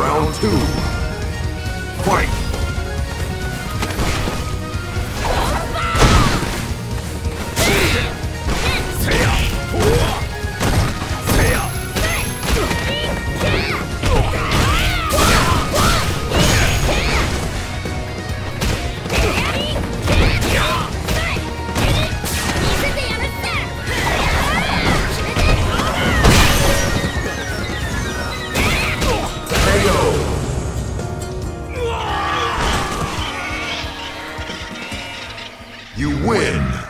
Round two. Fight! You win!